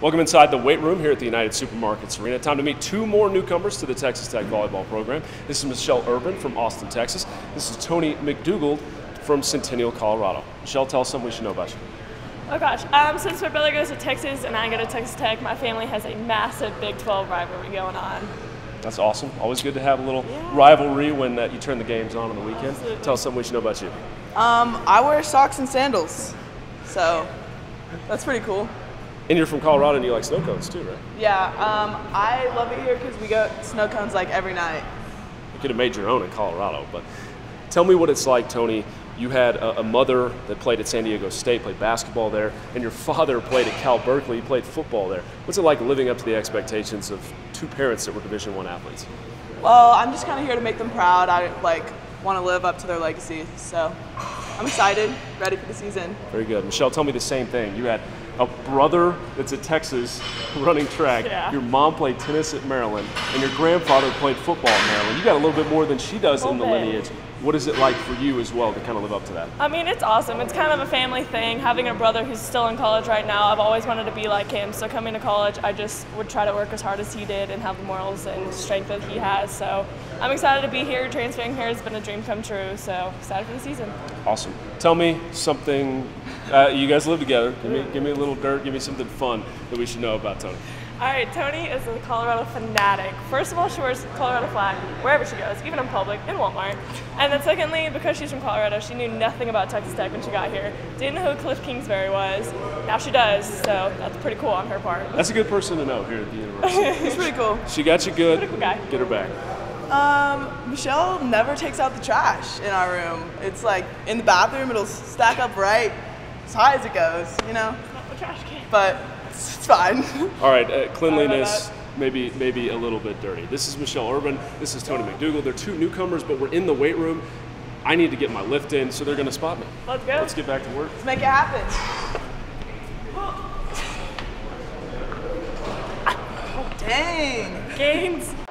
Welcome inside the weight room here at the United Supermarkets Arena. Time to meet two more newcomers to the Texas Tech volleyball program. This is Michelle Irvin from Austin, Texas. This is Toni McDougald from Centennial, Colorado. Michelle, tell us something we should know about you. Oh gosh, um, since my brother goes to Texas and I go to Texas Tech, my family has a massive Big 12 rivalry going on. That's awesome. Always good to have a little yeah. rivalry when uh, you turn the games on on the weekend. Absolutely. Tell us something we should know about you. Um, I wear socks and sandals, so that's pretty cool. And you're from Colorado and you like snow cones too, right? Yeah, um, I love it here because we go snow cones like every night. You could have made your own in Colorado, but tell me what it's like, Toni. You had a, a, mother that played at San Diego State, played basketball there, and your father played at Cal Berkeley. He played football there. What's it like living up to the expectations of two parents that were Division One athletes? Well, I'm just kind of here to make them proud. I like want to live up to their legacy, so I'm excited, ready for the season. Very good, Michelle. Tell me the same thing. You had a brother that's at Texas running track. Yeah. Your mom played tennis at Maryland, and your grandfather played football at Maryland. You got a little bit more than she does in the lineage. What is it like for you as well to kind of live up to that? I mean, it's awesome. It's kind of a family thing. Having a brother who's still in college right now, I've always wanted to be like him. So coming to college, I just would try to work as hard as he did and have the morals and strength that he has. So I'm excited to be here. Transferring here has been a dream come true. So excited for the season. Awesome. Tell me something. Uh, you guys live together. Give me, give me a little dirt. Give me something fun that we should know about Toni. All right, Toni is a Colorado fanatic. First of all, she wears Colorado flag wherever she goes, even in public, in Walmart. And then secondly, because she's from Colorado, she knew nothing about Texas Tech when she got here. Didn't know who Cliff Kingsbury was. Now she does, so that's pretty cool on her part. That's a good person to know here at the university. He's pretty cool. She got you good. Pretty cool guy. Get her back. Um, Michelle never takes out the trash in our room. It's like in the bathroom, it'll stack up right as high as it goes, you know? It's not the trash can. But it's fine. All right, uh, cleanliness, maybe maybe a little bit dirty. This is Michelle Irvin. This is Toni McDougald. They're two newcomers, but we're in the weight room. I need to get my lift in, so they're going to spot me. Let's go. Let's get back to work. Let's make it happen. Oh, dang. Gains.